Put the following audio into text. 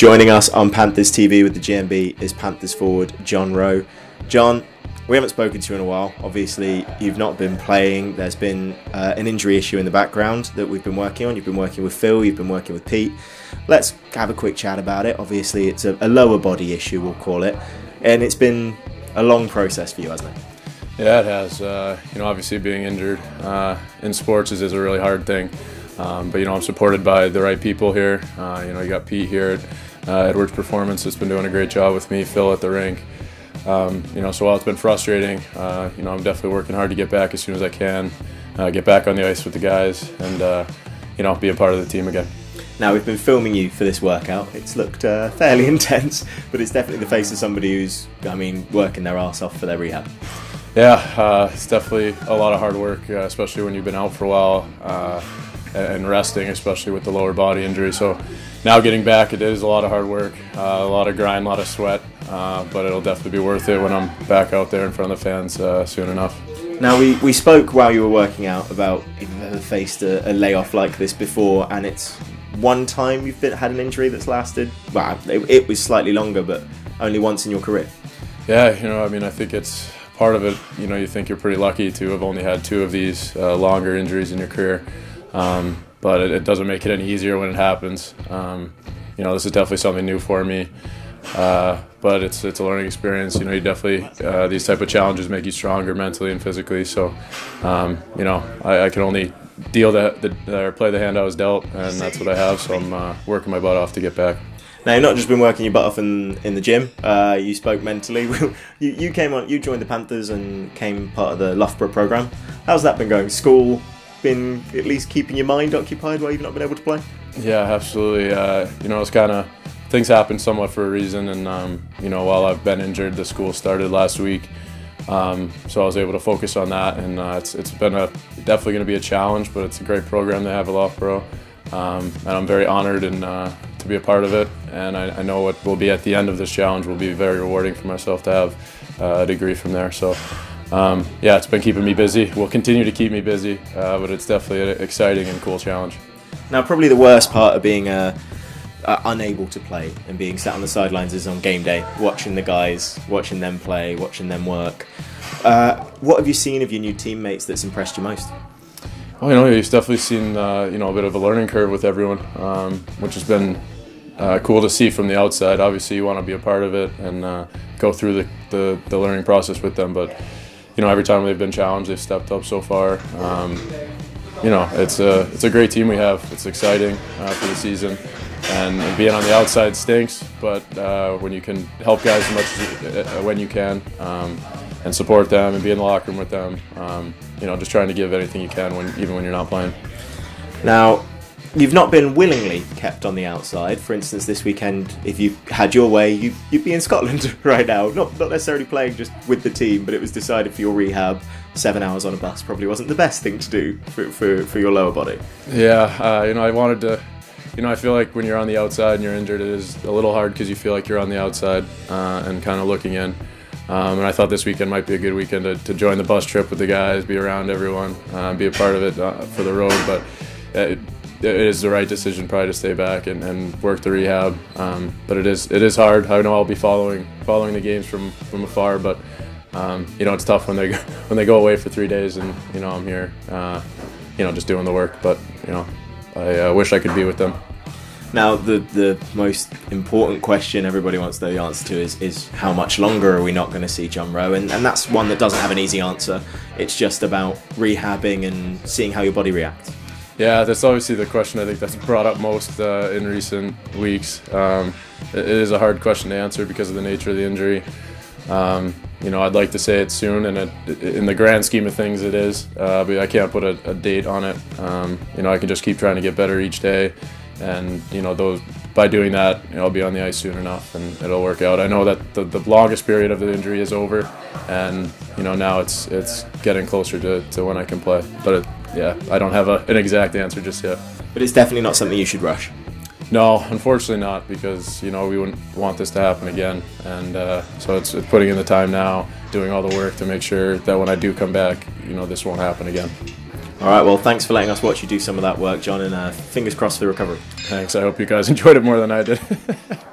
Joining us on Panthers TV with the GMB is Panthers forward Jon Rheault. Jon, we haven't spoken to you in a while. Obviously, you've not been playing. There's been uh, an injury issue in the background that we've been working on. You've been working with Phil, you've been working with Pete. Let's have a quick chat about it. Obviously, it's a, a lower body issue, we'll call it. And it's been a long process for you, hasn't it? Yeah, it has. Uh, you know, obviously being injured uh, in sports is, is, a really hard thing. Um, but you know, I'm supported by the right people here. Uh, you know, you got Pete here at uh, Edwards Performance that's been doing a great job with me. Phil at the rink. Um, you know, so while it's been frustrating, uh, you know, I'm definitely working hard to get back as soon as I can, uh, get back on the ice with the guys, and you know, be a part of the team again. Now we've been filming you for this workout. It's looked uh, fairly intense, but it's definitely the face of somebody who's, I mean, working their ass off for their rehab. Yeah, uh, it's definitely a lot of hard work, uh, especially when you've been out for a while uh, and resting, especially with the lower body injury. So now getting back, it is a lot of hard work, uh, a lot of grind, a lot of sweat, uh, but it'll definitely be worth it when I'm back out there in front of the fans uh, soon enough. Now we, we spoke while you were working out about if you've never faced a, a layoff like this before, and it's one time you've been, had an injury that's lasted. Well, it, it was slightly longer, but only once in your career. Yeah, you know, I mean, I think it's part of it, you know, you think you're pretty lucky to have only had two of these uh, longer injuries in your career. Um, but it, it, doesn't make it any easier when it happens. Um, you know, this is definitely something new for me. Uh, but it's it's a learning experience. You know, you definitely uh, these type of challenges make you stronger mentally and physically. So, um, you know, I, I, can only deal that or play the hand I was dealt, and that's what I have. So I'm uh, working my butt off to get back. Now you've not just been working your butt off in in the gym. Uh, you spoke mentally. you, you came on. You joined the Panthers and came part of the Loughborough program. How's that been going? School been at least keeping your mind occupied while you've not been able to play? Yeah, absolutely. Uh, you know, it's kind of things happen somewhat for a reason, and um, you know, while I've been injured, the school started last week. Um, so I was able to focus on that, and uh, it's, it's been a definitely going to be a challenge, but it's a great program they have at Loughborough, um, and I'm very honored and uh, to be a part of it. And I, I, know what will be at the end of this challenge will be very rewarding for myself to have uh, a degree from there. So. Um, yeah, it's been keeping me busy. Will continue to keep me busy, uh, but it's definitely an exciting and cool challenge. Now, probably the worst part of being uh, uh, unable to play and being sat on the sidelines is on game day, watching the guys, watching them play, watching them work. Uh, what have you seen of your new teammates that's impressed you most? Well, you know, you've definitely seen uh, you know a bit of a learning curve with everyone, um, which has been uh, cool to see from the outside. Obviously, you want to be a part of it and uh, go through the, the, the, learning process with them. But you know, every time they've been challenged, they've stepped up so far. Um, you know, it's a it's a great team we have. It's exciting uh, for the season, and being on the outside stinks. But uh, when you can help guys as much as uh, when you can, um, and support them and be in the locker room with them. Um, you know, just trying to give anything you can when even when you're not playing. Now, you've not been willingly kept on the outside. For instance, this weekend, if you had your way, you, would be in Scotland right now. Not not necessarily playing just with the team, but it was decided for your rehab. Seven hours on a bus probably wasn't the best thing to do for, for, for your lower body. Yeah, uh, you know, I wanted to. You know, I feel like when you're on the outside and you're injured, it is a little hard because you feel like you're on the outside uh, and kind of looking in. Um, and I thought this weekend might be a good weekend to, to join the bus trip with the guys, be around everyone, uh, be a part of it uh, for the road. But it, it is the right decision probably to stay back and, and work the rehab. Um, but it is it is hard. I know I'll be following following the games from, from afar, but um, you know it's tough when they go, when they go away for three days and you know I'm here, uh, you know just doing the work. But you know I uh, wish I could be with them. Now, the, the most important question everybody wants the answer to is, is how much longer are we not going to see Jon Rheault? And, and that's one that doesn't have an easy answer. It's just about rehabbing and seeing how your body reacts. Yeah, that's obviously the question I think that's brought up most uh, in recent weeks. Um, it is a hard question to answer because of the nature of the injury. Um, you know, I'd like to say it soon, and it, in the grand scheme of things, it is. Uh, but I can't put a, a date on it. Um, you know, I can just keep trying to get better each day and you know those by doing that you know, I'll be on the ice soon enough and it'll work out. I know that the, the longest period of the injury is over and you know now it's it's getting closer to, to when I can play but it, yeah I don't have a, an exact answer just yet. But it's definitely not something you should rush. No, unfortunately not because you know we wouldn't want this to happen again and uh, so it's, it's putting in the time now doing all the work to make sure that when I do come back you know this won't happen again. All right, well, thanks for letting us watch you do some of that work, Jon, and uh, fingers crossed for the recovery. Thanks. I hope you guys enjoyed it more than I did.